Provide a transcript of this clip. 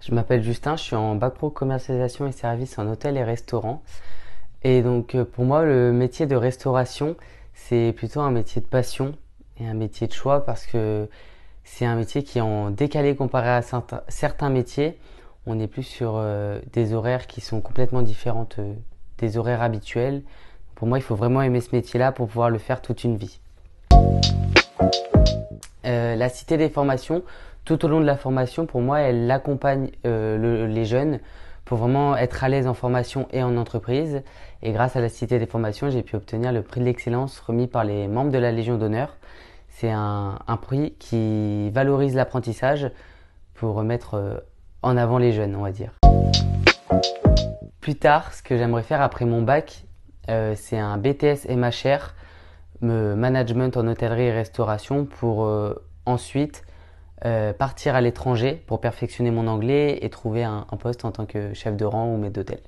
Je m'appelle Justin, je suis en bac pro commercialisation et services en hôtel et restaurant. Et donc euh, pour moi, le métier de restauration, c'est plutôt un métier de passion et un métier de choix parce que c'est un métier qui est en décalé comparé à certains métiers. On est plus sur euh, des horaires qui sont complètement différentes euh, des horaires habituels. Pour moi, il faut vraiment aimer ce métier-là pour pouvoir le faire toute une vie. La Cité des formations, tout au long de la formation, pour moi, elle accompagne euh, les jeunes pour vraiment être à l'aise en formation et en entreprise. Et grâce à la Cité des formations, j'ai pu obtenir le prix de l'excellence remis par les membres de la Légion d'honneur. C'est un, prix qui valorise l'apprentissage pour remettre euh, en avant les jeunes, on va dire. Plus tard, ce que j'aimerais faire après mon bac, euh, c'est un BTS MHR, management en hôtellerie et restauration, pour ensuite euh, partir à l'étranger pour perfectionner mon anglais et trouver un, un poste en tant que chef de rang ou maître d'hôtel.